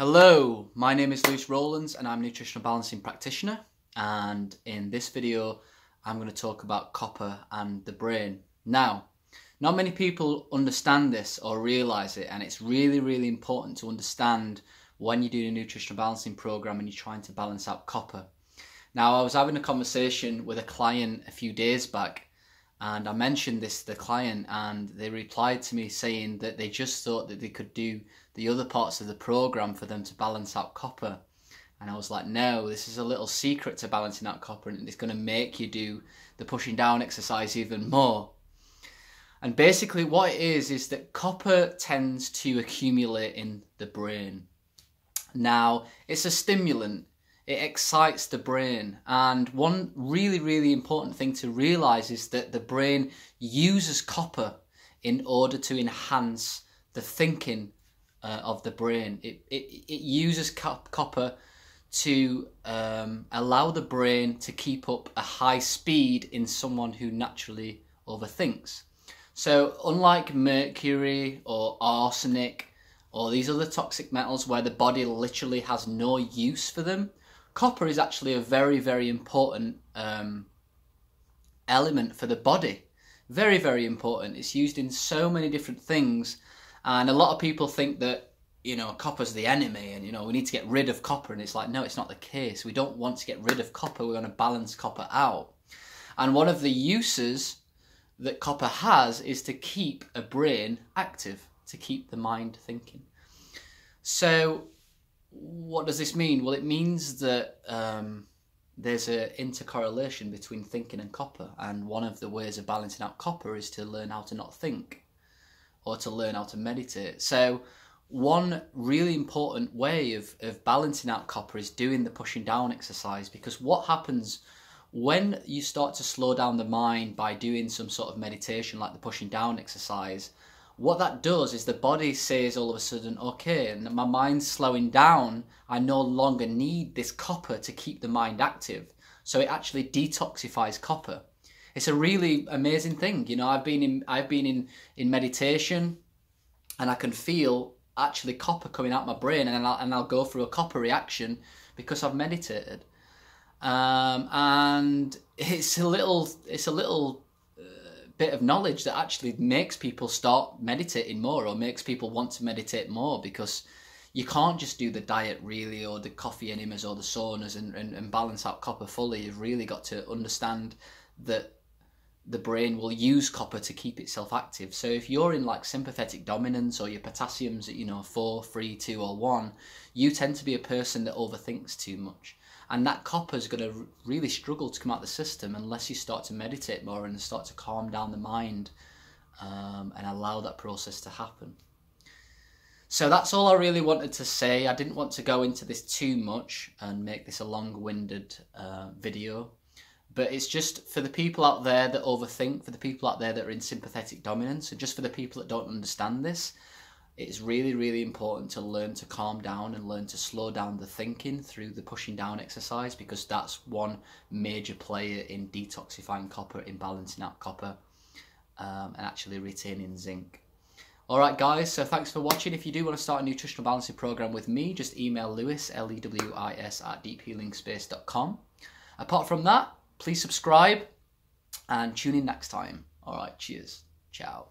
Hello, my name is Lewis Rowlands and I'm a nutritional balancing practitioner. And in this video, I'm going to talk about copper and the brain. Now, not many people understand this or realize it, and it's really, really important to understand when you're doing a nutritional balancing program and you're trying to balance out copper. Now, I was having a conversation with a client a few days back, and I mentioned this to the client, and they replied to me saying that they just thought that they could do the other parts of the program for them to balance out copper. And I was like, no, this is a little secret to balancing out copper, and it's going to make you do the pushing down exercise even more. And basically, what it is is that copper tends to accumulate in the brain. Now, it's a stimulant, it excites the brain. And one really, really important thing to realize is that the brain uses copper in order to enhance the thinking uh, of the brain. It, it, it uses copper to um, allow the brain to keep up a high speed in someone who naturally overthinks. So, unlike mercury or arsenic or these other toxic metals where the body literally has no use for them, copper is actually a very, very important um, element for the body. Very, very important. It's used in so many different things, and a lot of people think that you know copper's the enemy, and you know we need to get rid of copper. And it's like, no, it's not the case. We don't want to get rid of copper. We want to balance copper out. And one of the uses that copper has is to keep a brain active, to keep the mind thinking. So, what does this mean? Well, it means that um, there's an intercorrelation between thinking and copper, and one of the ways of balancing out copper is to learn how to not think or to learn how to meditate. So, one really important way of, of balancing out copper is doing the pushing down exercise because what happens when you start to slow down the mind by doing some sort of meditation like the pushing down exercise, what that does is the body says all of a sudden, okay, my mind's slowing down. I no longer need this copper to keep the mind active. So it actually detoxifies copper. It's a really amazing thing. You know, I've been in I've been in in meditation, and I can feel actually copper coming out my brain, and I'll, and I'll go through a copper reaction because I've meditated um, and it's a little it's a little uh, bit of knowledge that actually makes people start meditating more or makes people want to meditate more because you can't just do the diet really or the coffee enemas or the saunas and, and, and balance out copper fully you've really got to understand that the brain will use copper to keep itself active. So if you're in like sympathetic dominance or your potassium's at, you know, four, three, two, or one, you tend to be a person that overthinks too much and that copper is going to really struggle to come out the system unless you start to meditate more and start to calm down the mind um, and allow that process to happen. So that's all I really wanted to say. I didn't want to go into this too much and make this a long-winded uh, video, but it's just for the people out there that overthink, for the people out there that are in sympathetic dominance, and just for the people that don't understand this it's really, really important to learn to calm down and learn to slow down the thinking through the pushing down exercise because that's one major player in detoxifying copper, in balancing out copper, um, and actually retaining zinc. Alright guys, so thanks for watching. If you do want to start a nutritional balancing program with me, just email Lewis, L-E-W-I-S, at deephealingspace.com. Apart from that, please subscribe and tune in next time. Alright, cheers. Ciao.